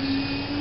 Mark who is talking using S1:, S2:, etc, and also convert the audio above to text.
S1: 음.